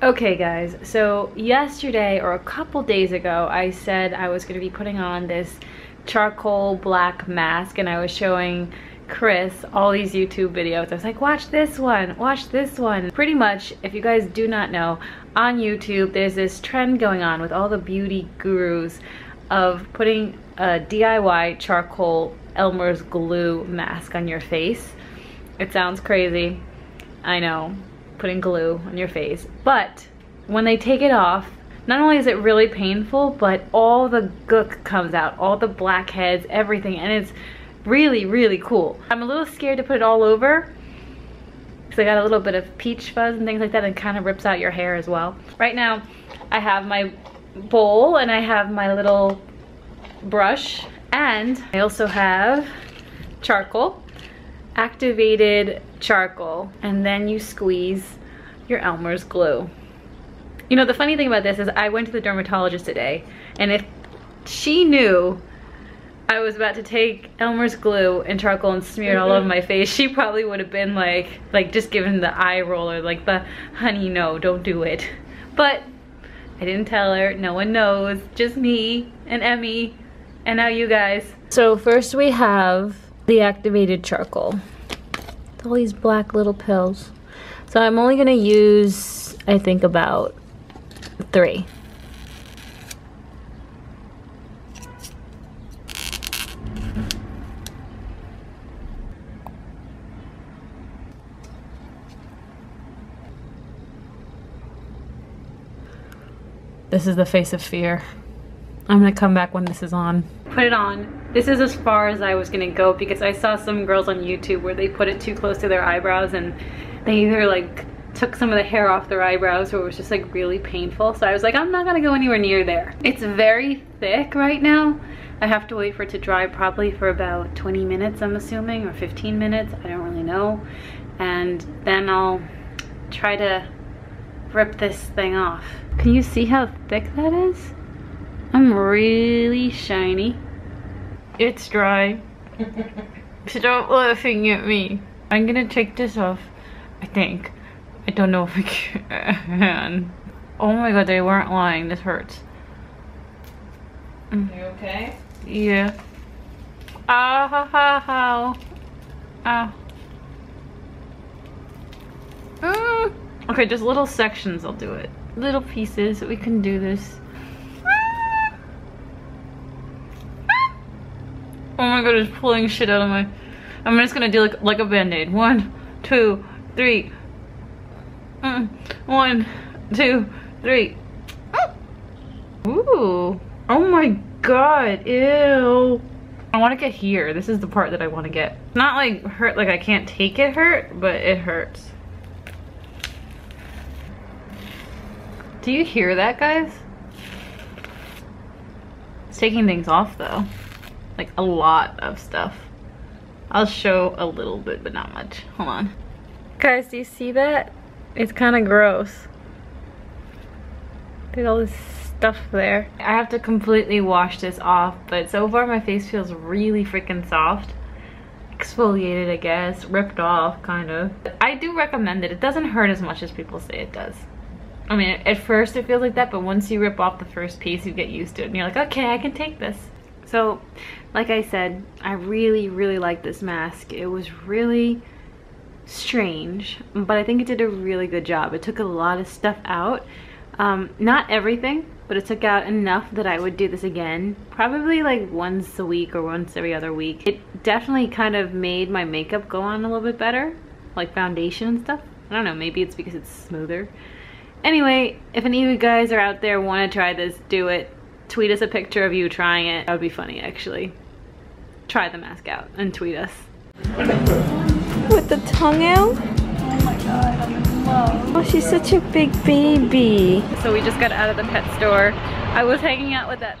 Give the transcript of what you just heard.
Okay guys, so yesterday or a couple days ago, I said I was gonna be putting on this charcoal black mask and I was showing Chris all these YouTube videos. I was like, watch this one, watch this one. Pretty much, if you guys do not know, on YouTube, there's this trend going on with all the beauty gurus of putting a DIY charcoal Elmer's glue mask on your face. It sounds crazy, I know, putting glue on your face. But when they take it off, not only is it really painful, but all the gook comes out, all the blackheads, everything, and it's really, really cool. I'm a little scared to put it all over because I got a little bit of peach fuzz and things like that and kind of rips out your hair as well. Right now, I have my bowl and I have my little brush and I also have charcoal activated charcoal and then you squeeze your Elmer's glue. You know, the funny thing about this is I went to the dermatologist today and if she knew I was about to take Elmer's glue and charcoal and smear it all over mm-hmm. my face, she probably would have been like, like just given the eye roll or like the, honey, no, don't do it. But I didn't tell her, no one knows, just me and Emmy and now you guys. So first we have the activated charcoal. All these black little pills. So I'm only gonna use, I think about three. This is the face of fear. I'm gonna come back when this is on. Put it on. This is as far as I was gonna go because I saw some girls on YouTube where they put it too close to their eyebrows and they either like took some of the hair off their eyebrows or it was just like really painful. So I was like, I'm not gonna go anywhere near there. It's very thick right now. I have to wait for it to dry probably for about 20 minutes, I'm assuming, or 15 minutes. I don't really know. And then I'll try to rip this thing off. Can you see how thick that is? I'm really shiny. It's dry. Stop laughing at me. I'm gonna take this off, I think. I don't know if we can. Oh my god, they weren't lying. This hurts. You okay? Yeah. Ah ha ha ha. Ah. Mm. Okay, just little sections I'll do it. Little pieces, we can do this. Oh my god, it's pulling shit out of my... I'm just gonna do like, like a band-aid. One, two, three. One, two, three. Ooh. Oh my god, ew. I want to get here. This is the part that I want to get. Not like hurt, like I can't take it hurt, but it hurts. Do you hear that, guys? It's taking things off though like a lot of stuff. I'll show a little bit, but not much. Hold on. Guys, do you see that? It's kind of gross. At all this stuff there. I have to completely wash this off, but so far my face feels really freaking soft. Exfoliated, I guess. Ripped off, kind of. I do recommend it. It doesn't hurt as much as people say it does. I mean, at first it feels like that, but once you rip off the first piece, you get used to it. And you're like, okay, I can take this. So, like I said, I really, really like this mask. It was really strange, but I think it did a really good job. It took a lot of stuff out. Um, not everything, but it took out enough that I would do this again. Probably like once a week or once every other week. It definitely kind of made my makeup go on a little bit better, like foundation and stuff. I don't know, maybe it's because it's smoother. Anyway, if any of you guys are out there want to try this, do it tweet us a picture of you trying it. That would be funny, actually. Try the mask out and tweet us. With the tongue out? Oh my god, I'm in love. Oh, she's such a big baby. So we just got out of the pet store. I was hanging out with that